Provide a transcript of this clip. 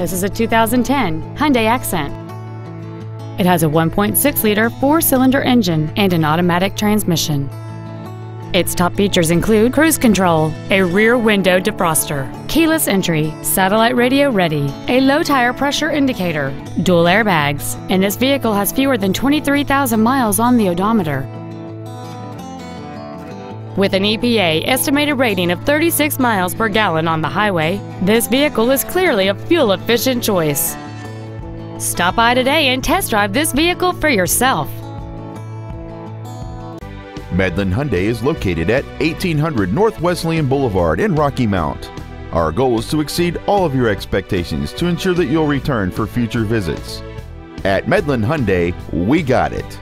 This is a 2010 Hyundai Accent. It has a 1.6-liter four-cylinder engine and an automatic transmission. Its top features include cruise control, a rear window defroster, keyless entry, satellite radio ready, a low tire pressure indicator, dual airbags, and this vehicle has fewer than 23,000 miles on the odometer. With an EPA estimated rating of 36 miles per gallon on the highway, this vehicle is clearly a fuel-efficient choice. Stop by today and test drive this vehicle for yourself. Medlin Hyundai is located at 1800 North Wesleyan Boulevard in Rocky Mount. Our goal is to exceed all of your expectations to ensure that you'll return for future visits. At Medlin Hyundai, we got it.